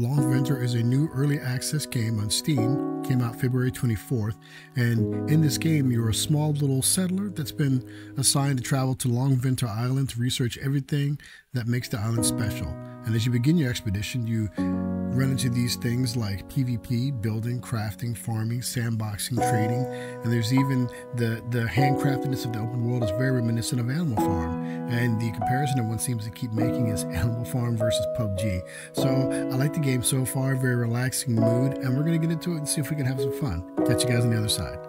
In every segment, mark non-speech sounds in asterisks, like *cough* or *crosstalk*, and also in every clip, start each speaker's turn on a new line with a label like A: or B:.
A: Longvinter is a new early access game on Steam, came out February 24th, and in this game you're a small little settler that's been assigned to travel to Longvinter Island to research everything that makes the island special. And as you begin your expedition, you run into these things like PvP, building, crafting, farming, sandboxing, trading, and there's even the the handcraftedness of the open world is very reminiscent of Animal Farm. And the comparison that one seems to keep making is *laughs* Animal Farm versus PUBG. So I like the game so far, very relaxing mood, and we're gonna get into it and see if we can have some fun. Catch you guys on the other side.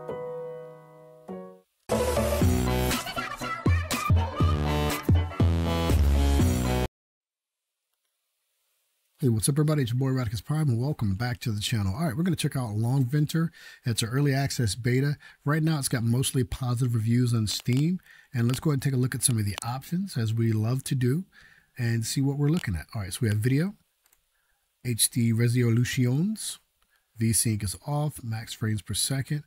A: Hey, what's up, everybody? It's your boy Radikus Prime, and welcome back to the channel. All right, we're going to check out Longvinter. It's an early access beta. Right now, it's got mostly positive reviews on Steam. And let's go ahead and take a look at some of the options, as we love to do, and see what we're looking at. All right, so we have video, HD resolutions, VSync is off, max frames per second.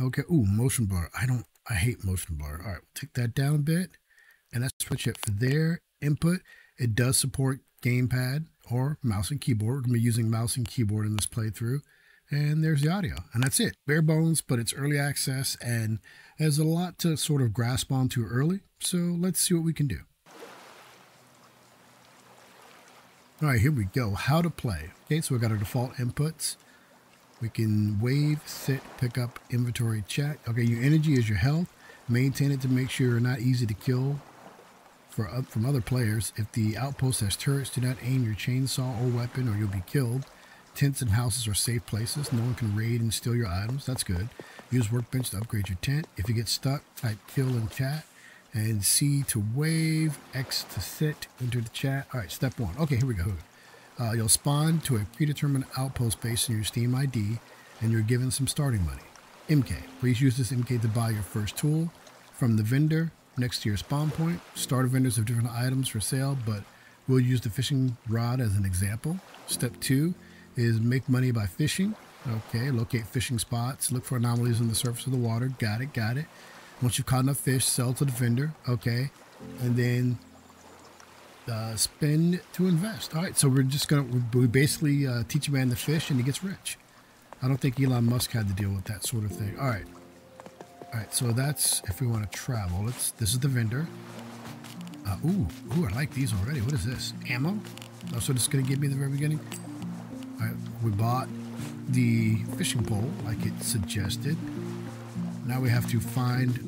A: Okay, ooh, motion blur. I don't, I hate motion blur. All right, we'll take that down a bit. And that's switch it for their input. It does support gamepad or mouse and keyboard. We're going to be using mouse and keyboard in this playthrough. And there's the audio. And that's it. Bare bones, but it's early access and there's a lot to sort of grasp onto early. So let's see what we can do. All right, here we go. How to play. Okay, so we've got our default inputs. We can wave, sit, pick up, inventory, chat. Okay, your energy is your health. Maintain it to make sure you're not easy to kill for up from other players. If the outpost has turrets, do not aim your chainsaw or weapon or you'll be killed. Tents and houses are safe places. No one can raid and steal your items. That's good. Use workbench to upgrade your tent. If you get stuck, type kill in chat. And C to wave, X to sit, enter the chat. All right, step one. Okay, here we go. Uh, you'll spawn to a predetermined outpost based on your Steam ID, and you're given some starting money. MK. Please use this MK to buy your first tool from the vendor next to your spawn point. Starter vendors have different items for sale, but we'll use the fishing rod as an example. Step two is make money by fishing. Okay, locate fishing spots, look for anomalies on the surface of the water. Got it, got it. Once you've caught enough fish, sell to the vendor. Okay, and then uh, spend to invest. All right, so we're just gonna we basically uh, teach a man to fish and he gets rich. I don't think Elon Musk had to deal with that sort of thing. All right. All right, so that's if we want to travel. Let's. This is the vendor. Uh, ooh, ooh, I like these already. What is this? Ammo? That's what it's going to give me the very beginning. All right, we bought the fishing pole like it suggested. Now we have to find.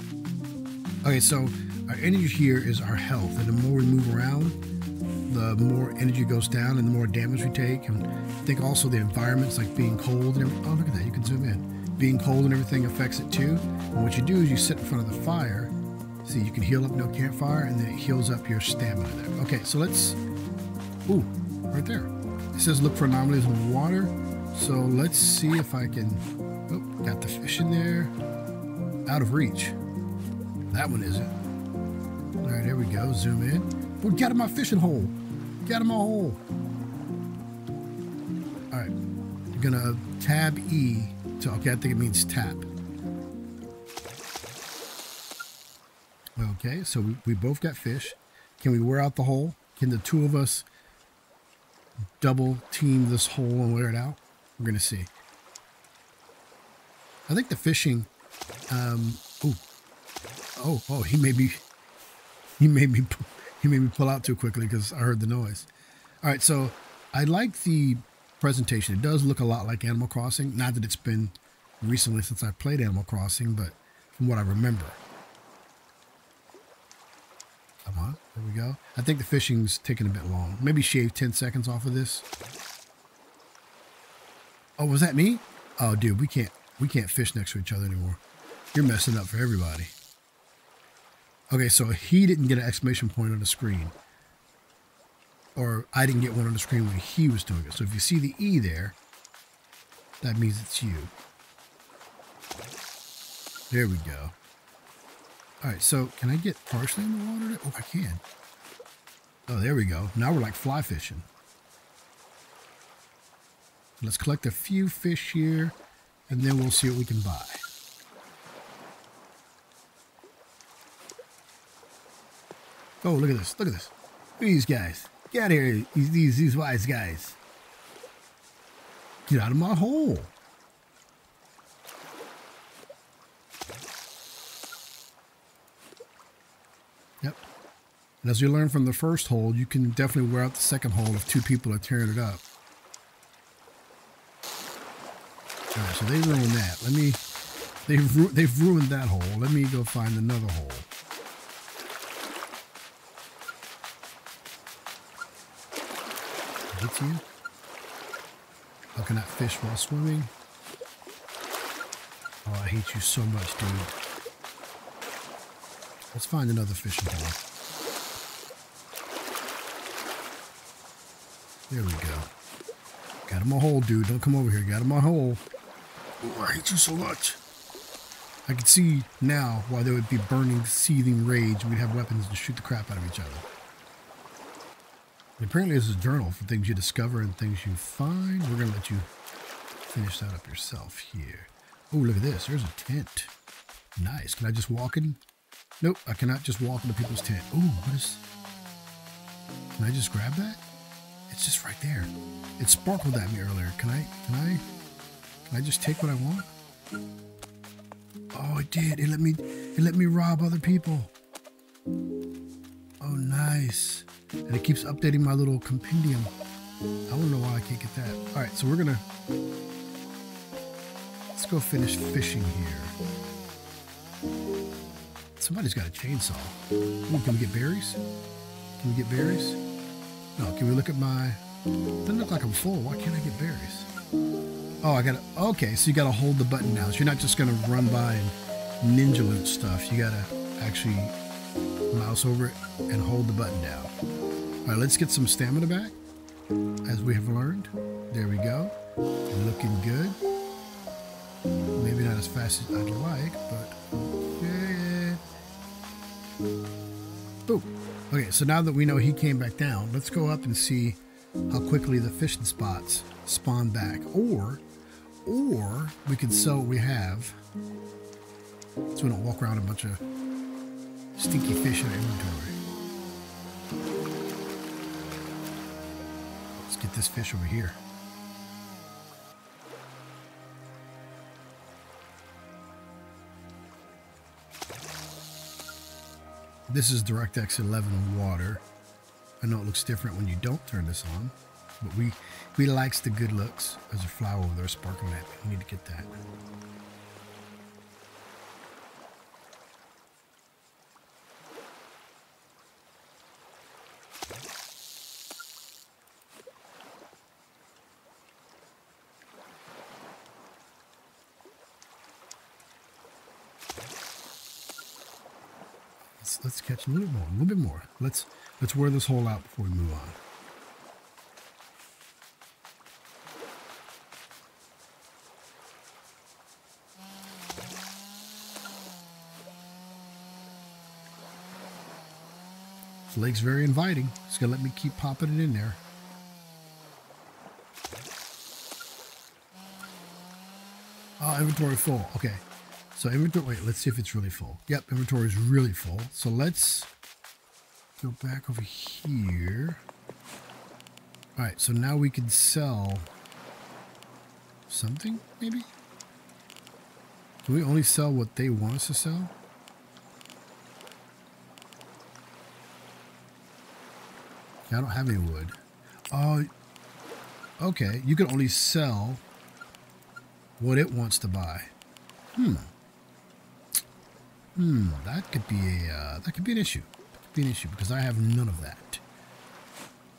A: Okay, so our energy here is our health, and the more we move around, the more energy goes down, and the more damage we take. And I think also the environments like being cold. And oh, look at that! You can zoom in being cold and everything affects it too. And what you do is you sit in front of the fire. See, you can heal up no campfire, and then it heals up your stamina there. Okay, so let's. Ooh, right there. It says look for anomalies in water. So let's see if I can. Oh, got the fish in there. Out of reach. That one isn't. All right, here we go. Zoom in. We got in my fishing hole. Got in my hole. All right. You're gonna tab E to, okay, I think it means tap. Okay, so we, we both got fish. Can we wear out the hole? Can the two of us double team this hole and wear it out? We're going to see. I think the fishing, um, ooh, oh, oh, he made me, he made me, *laughs* he made me pull out too quickly because I heard the noise. All right, so I like the presentation. It does look a lot like Animal Crossing. Not that it's been recently since I played Animal Crossing, but from what I remember. Come on, there we go. I think the fishing's taking a bit long. Maybe shave 10 seconds off of this. Oh, was that me? Oh, dude, we can't we can't fish next to each other anymore. You're messing up for everybody. Okay, so he didn't get an exclamation point on the screen. Or I didn't get one on the screen when he was doing it. So if you see the E there, that means it's you. There we go. All right, so can I get partially in the water? Oh, I can. Oh, there we go. Now we're like fly fishing. Let's collect a few fish here, and then we'll see what we can buy. Oh, look at this. Look at this. Look at these guys. Get out of here, these, these, wise guys. Get out of my hole. Yep. And as you learned from the first hole, you can definitely wear out the second hole if two people are tearing it up. All right, so they ruined that. Let me, they've, they've ruined that hole. Let me go find another hole. You. Can I fish while swimming? Oh, I hate you so much, dude. Let's find another fishing pole. There we go. Got him a hole, dude. Don't come over here. Got him a hole. Oh, I hate you so much. I can see now why there would be burning, seething rage. We'd have weapons to shoot the crap out of each other. Apparently, this is a journal for things you discover and things you find. We're going to let you finish that up yourself here. Oh, look at this. There's a tent. Nice. Can I just walk in? Nope, I cannot just walk into people's tent. Oh, what is... Can I just grab that? It's just right there. It sparkled at me earlier. Can I, can I, can I just take what I want? Oh, it did. It let me, it let me rob other people. Oh, nice. And it keeps updating my little compendium. I don't know why I can't get that. All right, so we're gonna, let's go finish fishing here. Somebody's got a chainsaw. Ooh, can we get berries? Can we get berries? No, can we look at my... Doesn't look like I'm full. Why can't I get berries? Oh, I gotta... Okay, so you gotta hold the button down. So you're not just gonna run by and ninja loot stuff. You gotta actually mouse over it and hold the button down. All right, let's get some stamina back, as we have learned. There we go. Looking good. Maybe not as fast as I'd like, but... Yeah. Boom. Okay, so now that we know he came back down, let's go up and see how quickly the fishing spots spawn back. Or, or we could sell what we have so we don't walk around a bunch of stinky fish in our inventory. Let's get this fish over here. This is DirectX 11 water. I know it looks different when you don't turn this on, but we we likes the good looks. There's a flower over there sparkling at me. We need to get that. Catch a little bit more, a little bit more. Let's let's wear this hole out before we move on. This lake's very inviting. It's gonna let me keep popping it in there. Oh, inventory full. Okay. So inventory, wait, let's see if it's really full. Yep, inventory is really full. So let's go back over here. All right, so now we can sell something, maybe? Do we only sell what they want us to sell? I don't have any wood. Oh, okay. You can only sell what it wants to buy. Hmm. Hmm, that could be a uh, that could be an issue. That could be an issue because I have none of that.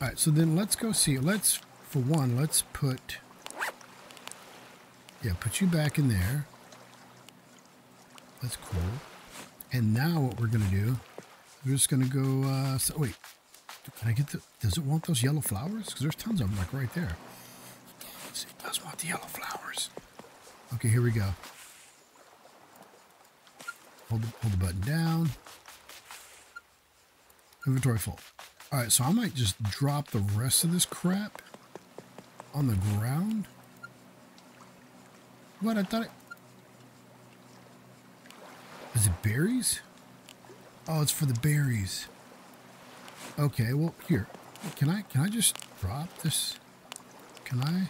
A: All right, so then let's go see. Let's for one, let's put yeah, put you back in there. That's cool. And now what we're gonna do, we're just gonna go. Uh, so, wait, can I get the? Does it want those yellow flowers? Because there's tons of them, like right there. It does want the yellow flowers. Okay, here we go. Hold the, the button down. Inventory full. All right, so I might just drop the rest of this crap on the ground. What? I thought it... Is it berries? Oh, it's for the berries. Okay, well, here. Can I, can I just drop this? Can I?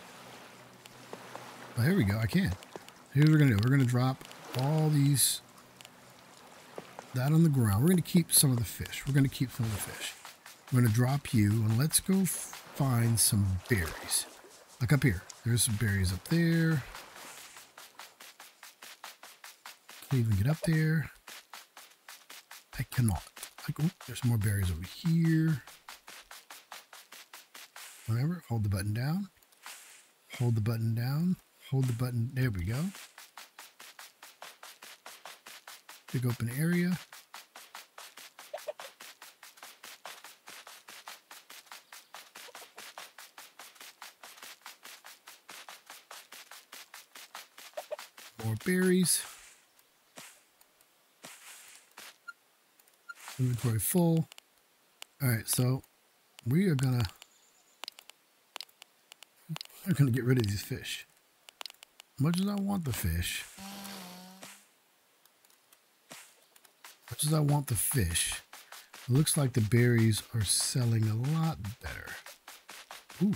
A: Oh, here we go. I can. Here's what we're going to do. We're going to drop all these, that on the ground. We're going to keep some of the fish. We're going to keep some of the fish. We're going to drop you, and let's go find some berries. Look up here. There's some berries up there. Can't even get up there. I cannot. Like, oh, there's more berries over here. Remember, hold the button down. Hold the button down. Hold the button. There we go. Big open area. More berries. Inventory full. All right, so we are gonna we're gonna get rid of these fish. Much as I want the fish, as I want the fish, it looks like the berries are selling a lot better. Ooh,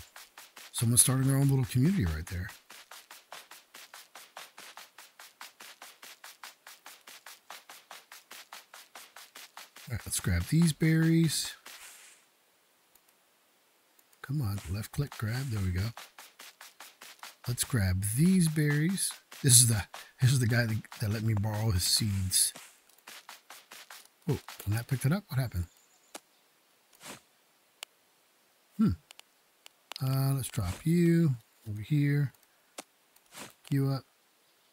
A: someone's starting their own little community right there. All right, let's grab these berries. Come on, left click, grab. There we go. Let's grab these berries. This is the this is the guy that, that let me borrow his seeds. Oh, when that picked it up, what happened? Hmm. Uh, let's drop you over here. You up.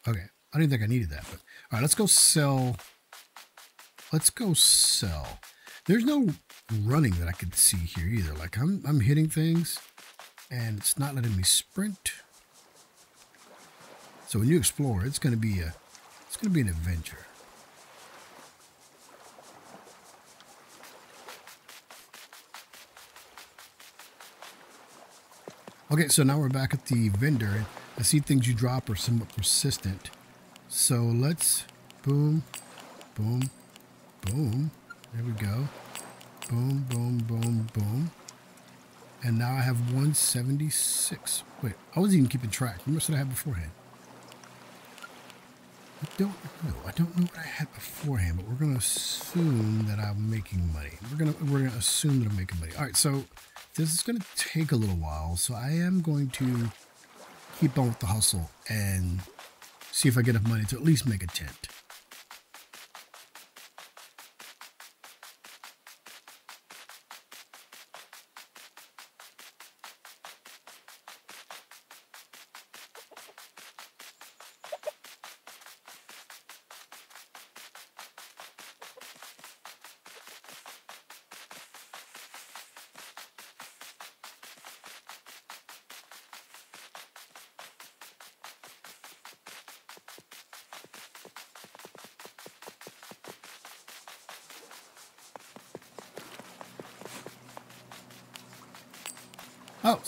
A: Okay. I didn't think I needed that, but all right, let's go sell Let's go sell. There's no running that I could see here either. Like I'm, I'm hitting things and it's not letting me sprint. So when you explore, it's going to be a, it's going to be an adventure. Okay, so now we're back at the vendor. I see things you drop are somewhat persistent. So let's boom, boom, Boom. There we go. Boom, boom, boom, boom. And now I have 176. Wait, I wasn't even keeping track. How much did I have beforehand? I don't know. I don't know what I had beforehand, but we're going to assume that I'm making money. We're to we're to assume that I'm making money. All right, so this is going to take a little while, so I am going to keep on with the hustle and see if I get enough money to at least make a tent.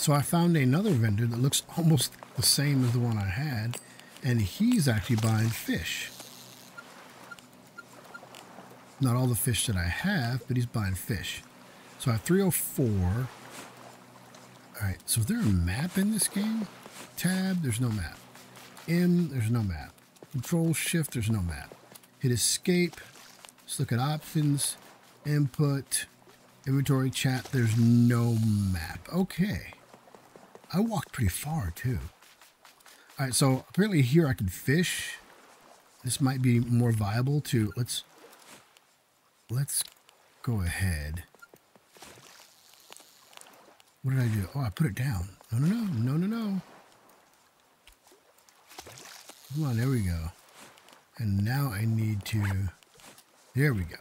A: So I found another vendor that looks almost the same as the one I had, and he's actually buying fish. Not all the fish that I have, but he's buying fish. So I have 304. All right, so is there a map in this game? Tab, there's no map. M, there's no map. Control Shift, there's no map. Hit Escape. Let's look at options, input, Inventory chat, there's no map. Okay. I walked pretty far too. All right, so apparently here I can fish. This might be more viable to, let's, let's go ahead. What did I do? Oh, I put it down. No, no, no, no, no, no. Come on, there we go. And now I need to, there we go.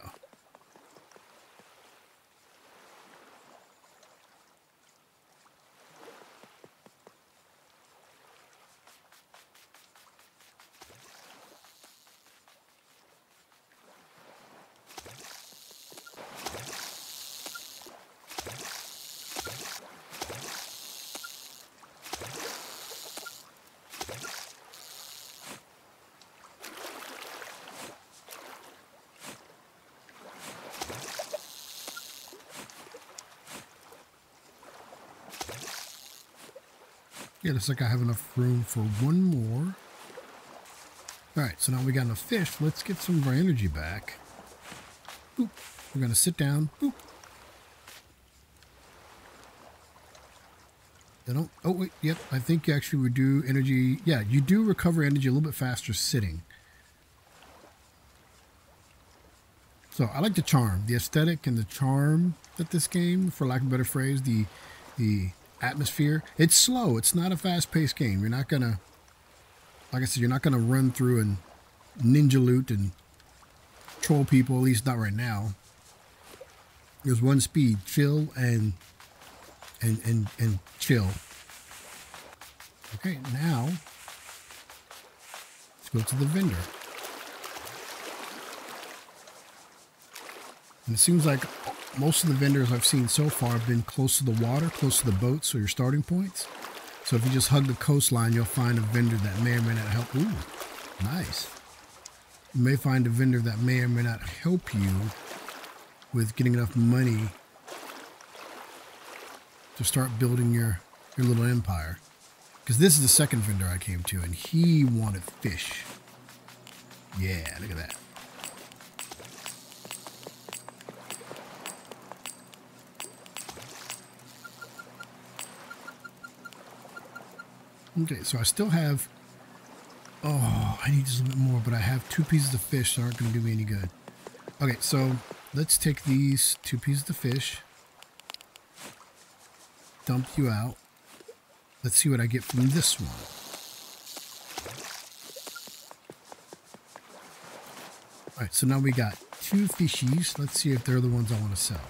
A: Yeah, looks like I have enough room for one more. All right, so now we got enough fish. Let's get some of our energy back. Boop. We're going to sit down. Boop. They don't. Oh wait, yep. I think you actually we do energy. Yeah, you do recover energy a little bit faster sitting. So I like the charm, the aesthetic, and the charm that this game, for lack of a better phrase, the the atmosphere. It's slow. It's not a fast-paced game. You're not gonna, like I said, you're not gonna run through and ninja loot and troll people. At least not right now. There's one speed: chill and and, and, and chill. Okay, now let's go to the vendor. And it seems like most of the vendors I've seen so far have been close to the water, close to the boats, so your starting points. So if you just hug the coastline, you'll find a vendor that may or may not help. Ooh, nice. You may find a vendor that may or may not help you with getting enough money to start building your, your little empire. Because this is the second vendor I came to, and he wanted fish. Yeah, look at that. Okay, so I still have... Oh, I need just a little bit more, but I have two pieces of fish that aren't going to do me any good. Okay, so let's take these two pieces of fish dump you out. Let's see what I get from this one. All right, so now we got two fishies. Let's see if they're the ones I want to sell.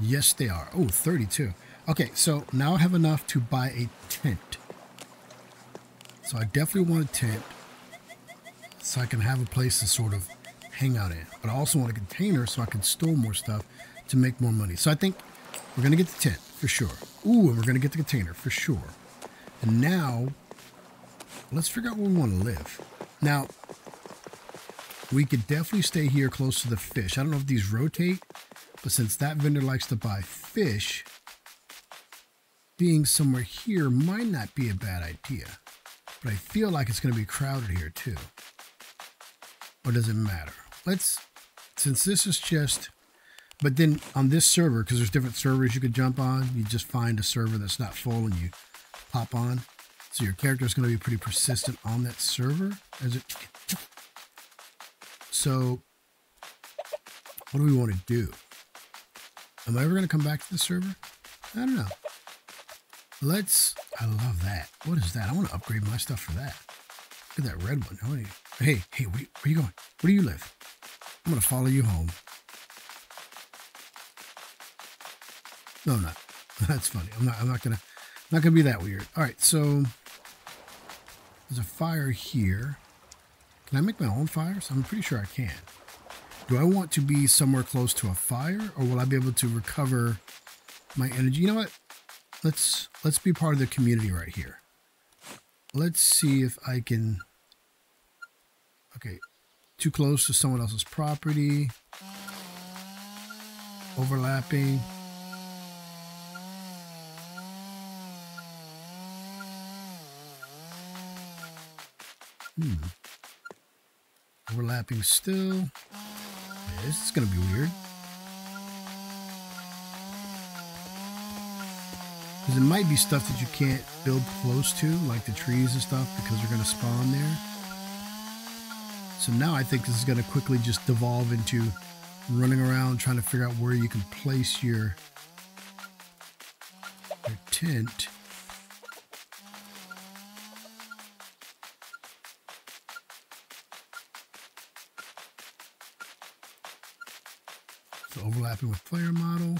A: Yes, they are. Oh, 32. Okay, so now I have enough to buy a tent. So I definitely want a tent so I can have a place to sort of hang out in. But I also want a container so I can store more stuff to make more money. So I think we're going to get the tent for sure. Ooh, and we're going to get the container for sure. And now, let's figure out where we want to live. Now, we could definitely stay here close to the fish. I don't know if these rotate, but since that vendor likes to buy fish, being somewhere here might not be a bad idea. But I feel like it's going to be crowded here too. Or does it matter? Let's, since this is just but then on this server, because there's different servers you could jump on, you just find a server that's not full and you pop on. So your character is going to be pretty persistent on that server. As it, so what do we want to do? Am I ever going to come back to the server? I don't know. Let's, I love that. What is that? I want to upgrade my stuff for that. Look at that red one. Hey, hey, where, where you going? Where do you live? I'm going to follow you home. No, I'm not. *laughs* That's funny. I'm not. I'm not gonna. Not gonna be that weird. All right. So there's a fire here. Can I make my own fires? I'm pretty sure I can. Do I want to be somewhere close to a fire, or will I be able to recover my energy? You know what? Let's let's be part of the community right here. Let's see if I can. Okay, too close to someone else's property. Overlapping. Hmm. Overlapping still. Yeah, this is to be weird. Because it might be stuff that you can't build close to, like the trees and stuff, because they're going to spawn there. So now I think this is going to quickly just devolve into running around trying to figure out where you can place your, your tent. So overlapping with player model.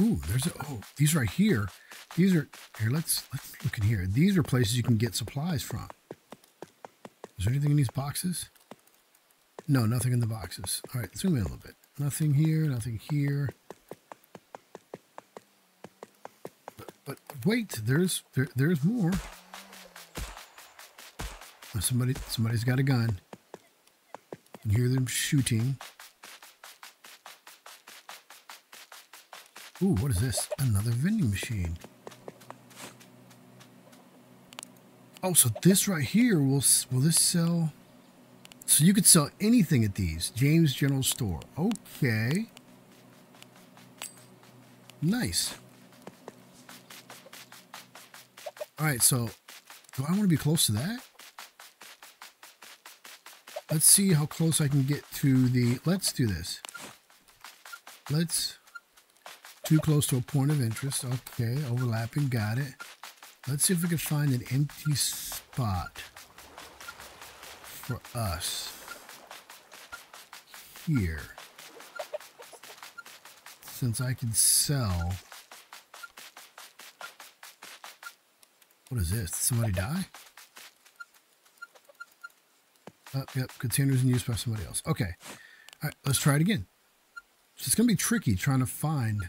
A: Ooh, there's a, oh, these right here. These are, here, let's, let's look in here. These are places you can get supplies from. Is there anything in these boxes? No, nothing in the boxes. All right, zoom in a little bit. Nothing here, nothing here. But, but wait, there's, there, there's more. Somebody, somebody's got a gun can hear them shooting. Ooh, what is this? Another vending machine. Oh, so this right here will will this sell? So you could sell anything at these James General Store. Okay. Nice. All right, so do I want to be close to that? Let's see how close I can get to the, let's do this. Let's, too close to a point of interest. Okay, overlapping, got it. Let's see if we can find an empty spot for us here. Since I can sell. What is this? Did somebody die? Oh, yep, containers in use by somebody else. Okay. All right, let's try it again. So it's going to be tricky trying to find...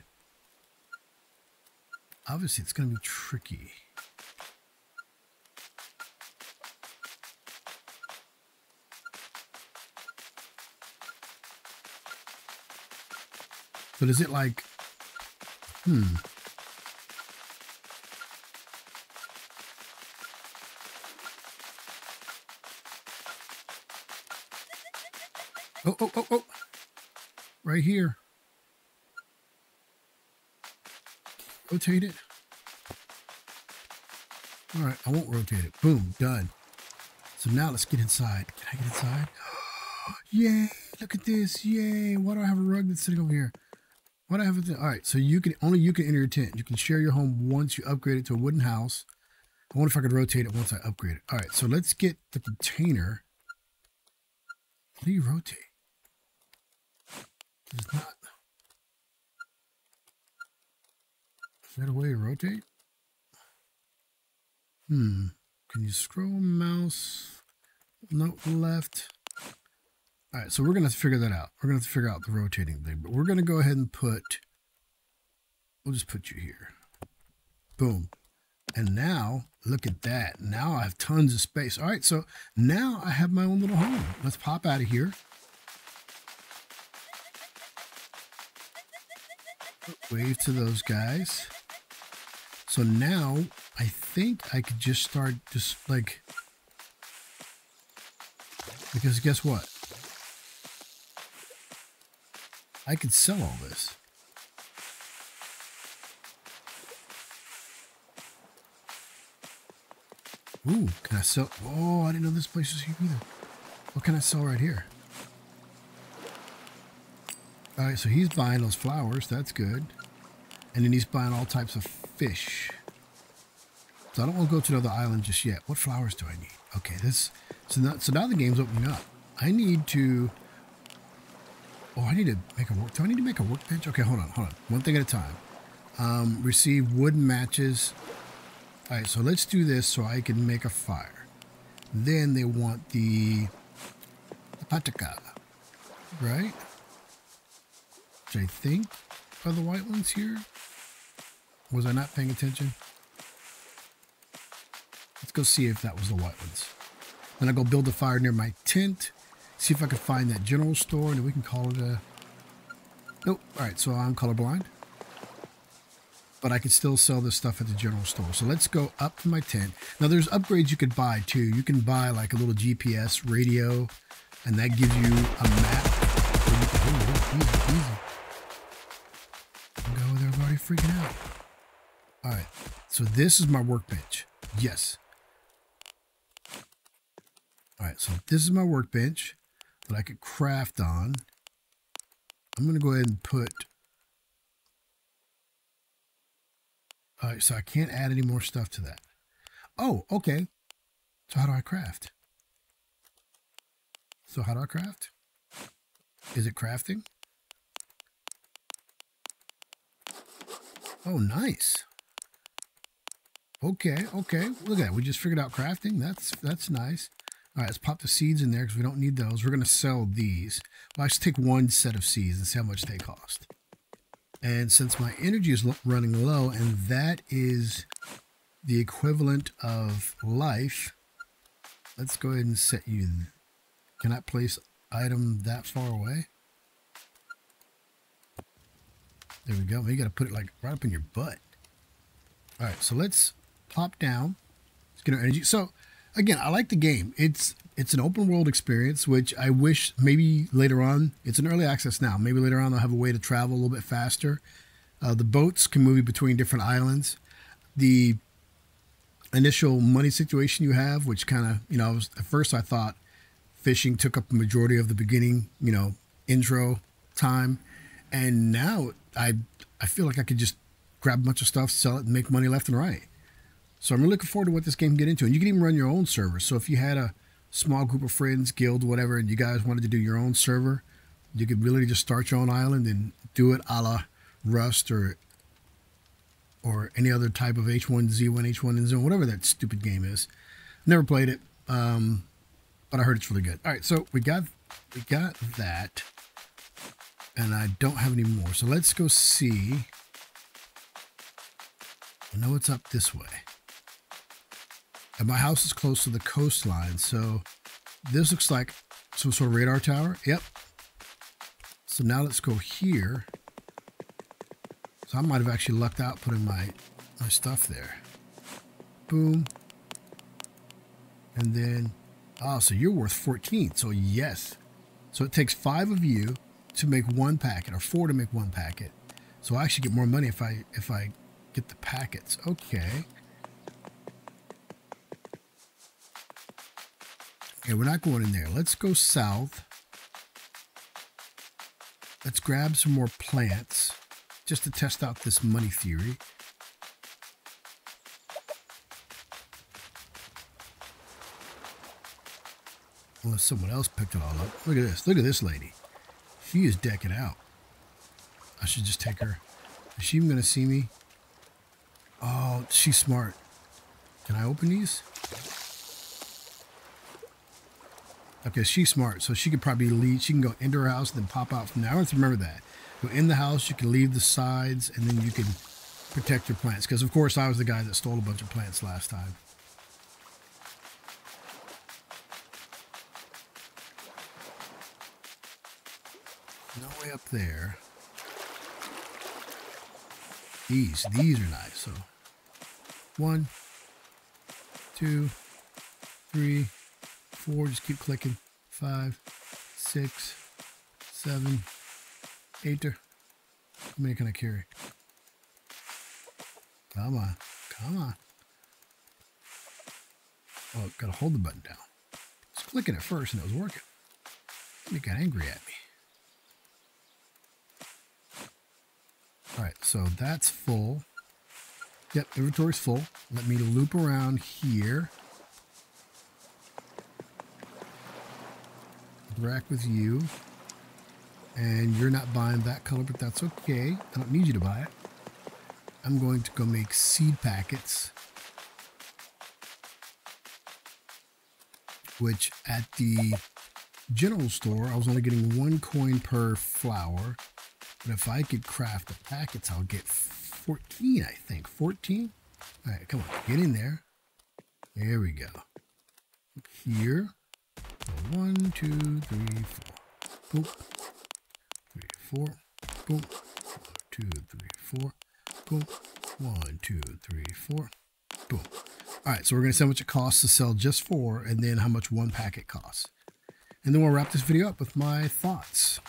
A: Obviously, it's going to be tricky. But is it like, hmm. Oh, oh, oh, oh. Right here. Rotate it. All right, I won't rotate it. Boom, done. So now let's get inside. Can I get inside? *gasps* Yay, look at this. Yay. Why do I have a rug that's sitting over here? What I have it? All right, so you can only you can enter your tent. You can share your home once you upgrade it to a wooden house. I wonder if I could rotate it once I upgrade it. All right, so let's get the container. How do you rotate? It's not. Is that a way to rotate? Hmm. Can you scroll mouse? No, left. All right, so we're going to figure that out. We're going to figure out the rotating thing, but we're going to go ahead and put, we'll just put you here. Boom. And now, look at that. Now I have tons of space. All right, so now I have my own little home. Let's pop out of here. Wave to those guys. So now I think I could just start just like, because guess what? I could sell all this. Ooh, can I sell? Oh, I didn't know this place was here either. What can I sell right here? All right, so he's buying those flowers. That's good. And then he's buying all types of fish. So I don't want to go to another island just yet. What flowers do I need? Okay, this. So now, so now the game's opening up. I need to Oh, I need to make a work. Do I need to make a workbench? Okay, hold on, hold on. One thing at a time. Um, receive wooden matches. All right, so let's do this so I can make a fire. Then they want the, the pataka, right? Which I think are the white ones here. Was I not paying attention? Let's go see if that was the white ones. Then I go build a fire near my tent. See if I can find that general store and we can call it a... Nope. All right, so I'm colorblind. But I can still sell this stuff at the general store. So let's go up to my tent. Now there's upgrades you could buy too. You can buy like a little GPS radio and that gives you a map. Easy, easy. Go there, already freaking out. All right, so this is my workbench. Yes. All right, so this is my workbench that I could craft on. I'm going to go ahead and put, all right, so I can't add any more stuff to that. Oh, okay. So how do I craft? So how do I craft? Is it crafting? Oh, nice. Okay, okay. Look at that. We just figured out crafting. That's that's nice. All right, let's pop the seeds in there because we don't need those. We're going to sell these. Well, I should take one set of seeds and see how much they cost. And since my energy is running low, and that is the equivalent of life, let's go ahead and set you. Can I place item that far away? There we go. You got to put it like right up in your butt. All right, so let's pop down. Let's get our energy. So again, I like the game. It's it's an open world experience, which I wish maybe later on. It's an early access now. Maybe later on they'll have a way to travel a little bit faster. Uh, the boats can move between different islands. The initial money situation you have, which kind of you know, was, at first I thought fishing took up the majority of the beginning, you know, intro time, and now I I feel like I could just grab a bunch of stuff, sell it, and make money left and right. So I'm looking forward to what this game can get into. And you can even run your own server. So if you had a small group of friends, guild, whatever, and you guys wanted to do your own server, you could really just start your own island and do it a la Rust or or any other type of H1Z1, H1N0, whatever that stupid game is. Never played it, um, but I heard it's really good. All right, so we got we got that, and I don't have any more. So let's go see. I know it's up this way. And my house is close to the coastline, so this looks like some sort of radar tower. Yep. So now let's go here. So I might have actually lucked out putting my, my stuff there. Boom. And then, oh, so you're worth 14. So yes. So it takes five of you to make one packet or four to make one packet. So I actually get more money if I if I get the packets. Okay. Okay, we're not going in there. Let's go south. Let's grab some more plants just to test out this money theory. Unless someone else picked it all up. Look at this. Look at this lady. She is decking out. I should just take her. Is she even going to see me? Oh, she's smart. Can I open these? Okay, she's smart, so she could probably leave. She can go into her house and then pop out from there. I want to remember that. Go in the house, you can leave the sides, and then you can protect your plants. Because, of course, I was the guy that stole a bunch of plants last time. No way up there. These, these are nice. So, one, two, three, four, just keep clicking. Five, six, seven, eight. How many can I carry? Come on, come on. Oh, gotta hold the button down. Was clicking it first and it was working. It got angry at me. All right, so that's full. Yep, inventory's full. Let me loop around here. Rack with you. And you're not buying that color, but that's okay. I don't need you to buy it. I'm going to go make seed packets. Which at the general store, I was only getting one coin per flower. But if I could craft the packets, I'll get 14, I think. 14? All right, come on, get in there. There we go. Here. One, two, three, four. Boom. Three, four. Boom. Two, three, four. Boom. One, two, three, four. Boom. All right, so we're going to see how much it costs to sell just four and then how much one packet costs. And then we'll wrap this video up with my thoughts,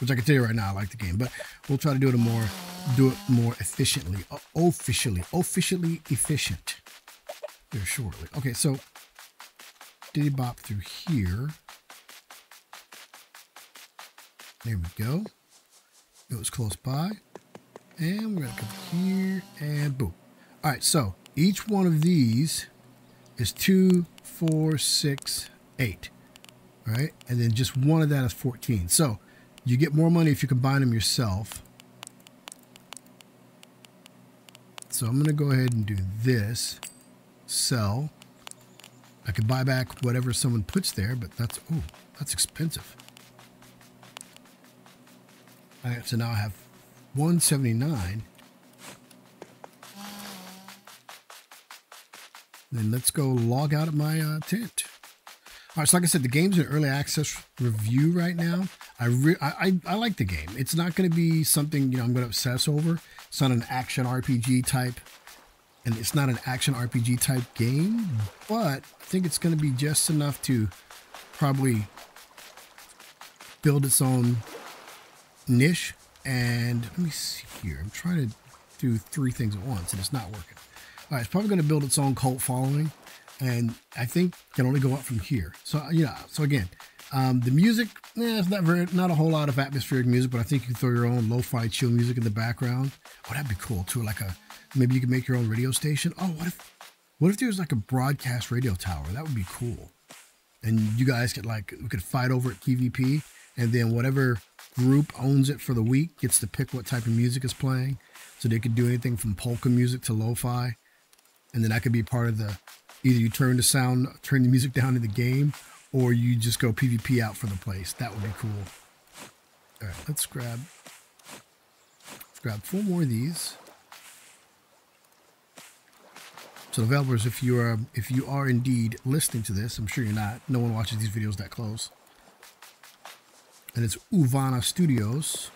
A: which I can tell you right now, I like the game, but we'll try to do it more, do it more efficiently, officially, officially efficient here shortly. Okay, so diddy bop through here. There we go. It was close by. And we're going to come here and boom. All right, so each one of these is two, four, six, eight. All right, and then just one of that is 14. So you get more money if you combine them yourself. So I'm going to go ahead and do this. Sell. I could buy back whatever someone puts there, but that's, oh, that's expensive. All right, so now I have 179. Then let's go log out of my uh, tent. All right, so like I said, the game's in early access review right now. I, re- I, I I like the game. It's not going to be something you know I'm going to obsess over. It's not an action RPG type, and it's not an action RPG type game. But I think it's going to be just enough to probably build its own niche. And let me see here. I'm trying to do three things at once, and it's not working. All right, it's probably going to build its own cult following, and I think can only go up from here. So you know, so again, um, the music, eh, it's not very, not a whole lot of atmospheric music, but I think you can throw your own lo-fi chill music in the background. Oh, that'd be cool too. Like a maybe you could make your own radio station. Oh, what if what if there's like a broadcast radio tower? That would be cool. And you guys could like we could fight over at PvP, and then whatever group owns it for the week gets to pick what type of music is playing. So they could do anything from polka music to lo-fi, and then I could be part of the. Either you turn the sound, turn the music down in the game, or you just go PvP out for the place. That would be cool. All right, let's grab let's grab four more of these. So developers, if you are if you are indeed listening to this, I'm sure you're not. No one watches these videos that close. And it's Uuvana Studios.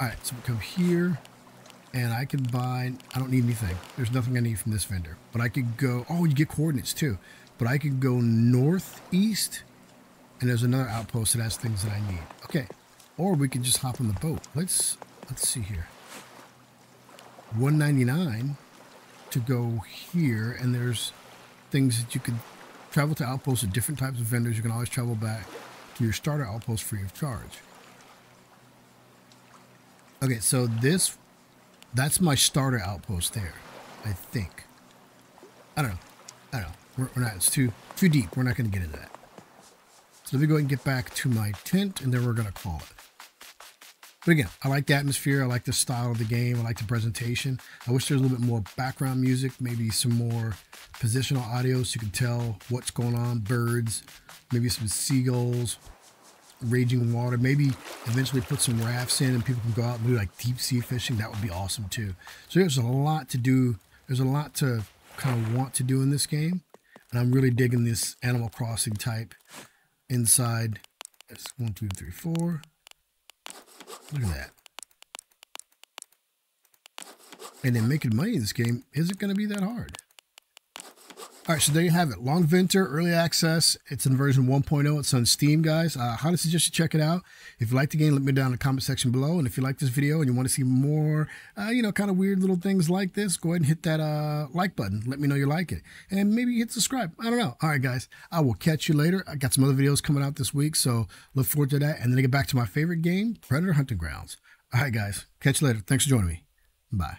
A: All right, so we come here, and I can buy. I don't need anything. There's nothing I need from this vendor, but I could go. Oh, you get coordinates too but I could go northeast and there's another outpost that has things that I need. Okay. Or we can just hop on the boat. Let's let's see here. 199 to go here and there's things that you could travel to outposts of different types of vendors. You can always travel back your starter outpost free of charge. Okay, so this that's my starter outpost there, I think. I don't know. I don't know. We're, we're not, it's too, too deep. We're not going to get into that. So let me go ahead and get back to my tent and then we're going to call it. But again, I like the atmosphere. I like the style of the game. I like the presentation. I wish there was a little bit more background music, maybe some more positional audio so you can tell what's going on. Birds, maybe some seagulls, raging water. Maybe eventually put some rafts in and people can go out and do like deep sea fishing. That would be awesome too. So there's a lot to do. There's a lot to kind of want to do in this game. And I'm really digging this Animal Crossing type inside. That's one, two, three, four. Look at that. And then making money in this game isn't going to be that hard. All right, so there you have it. Longvinter, early access. It's in version 1.0. It's on Steam, guys. Uh, highly suggest you check it out. If you like the game, let me down in the comment section below. And if you like this video and you want to see more, uh, you know, kind of weird little things like this, go ahead and hit that uh, like button. Let me know you like it. And maybe hit subscribe. I don't know. All right, guys. I will catch you later. I got some other videos coming out this week, so look forward to that. And then I get back to my favorite game, Predator Hunting Grounds. All right, guys. Catch you later. Thanks for joining me. Bye.